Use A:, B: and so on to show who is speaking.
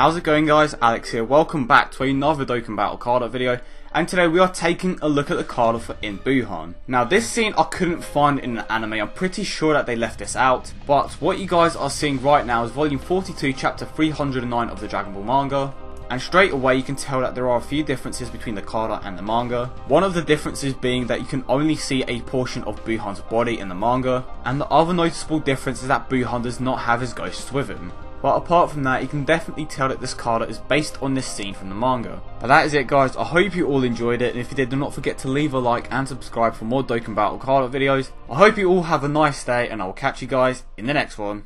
A: How's it going guys? Alex here. Welcome back to another Dokkan Battle card video. And today we are taking a look at the card for INT Buuhan. Now this scene I couldn't find in the anime. I'm pretty sure that they left this out. But what you guys are seeing right now is volume 42 chapter 309 of the Dragon Ball manga. And straight away you can tell that there are a few differences between the card and the manga. One of the differences being that you can only see a portion of Buuhan's body in the manga. And the other noticeable difference is that Buhan does not have his ghosts with him. But apart from that, you can definitely tell that this card is based on this scene from the manga. But that is it guys, I hope you all enjoyed it, and if you did, do not forget to leave a like and subscribe for more Dokkan Battle card videos. I hope you all have a nice day, and I will catch you guys in the next one.